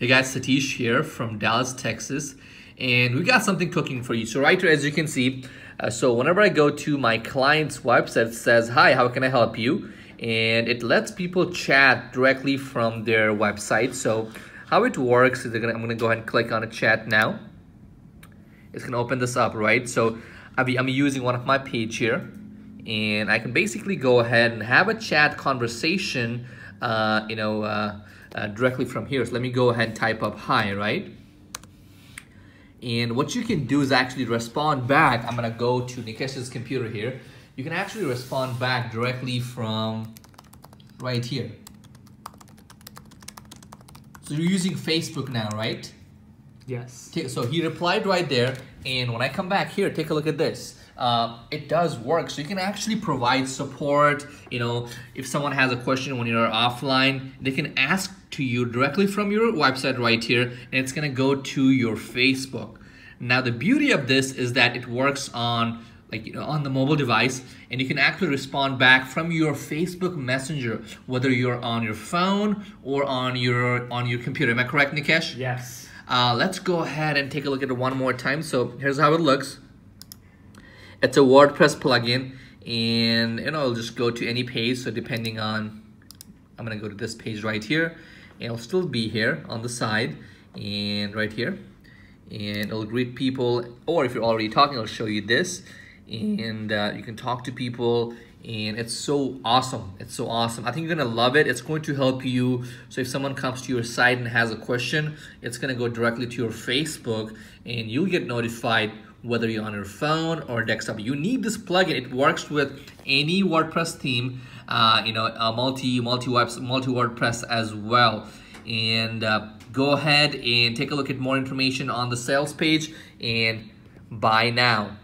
Hey guys, Satish here from Dallas, Texas, and we got something cooking for you. So right here, as you can see, uh, so whenever I go to my client's website, it says, hi, how can I help you? And it lets people chat directly from their website. So how it works is gonna, I'm gonna go ahead and click on a chat now. It's gonna open this up, right? So be, I'm using one of my page here, and I can basically go ahead and have a chat conversation, uh, you know, uh, uh, directly from here. So let me go ahead and type up hi, right? And what you can do is actually respond back. I'm gonna go to Nikesh's computer here. You can actually respond back directly from right here. So you're using Facebook now, right? Yes. So he replied right there. And when I come back here, take a look at this. Uh, it does work. So you can actually provide support. You know, if someone has a question when you're offline, they can ask to you directly from your website right here, and it's gonna go to your Facebook. Now the beauty of this is that it works on like you know on the mobile device and you can actually respond back from your Facebook Messenger whether you're on your phone or on your on your computer. Am I correct, Nikesh? Yes. Uh, let's go ahead and take a look at it one more time. So here's how it looks. It's a WordPress plugin and you know, I'll just go to any page. So depending on, I'm gonna go to this page right here it'll still be here on the side and right here. And it'll greet people, or if you're already talking, I'll show you this. And uh, you can talk to people and it's so awesome it's so awesome i think you're gonna love it it's going to help you so if someone comes to your site and has a question it's gonna go directly to your facebook and you'll get notified whether you're on your phone or desktop you need this plugin. It works with any wordpress theme uh, you know uh, multi multi web multi wordpress as well. And uh, go ahead and take a look at more information on the sales page and buy now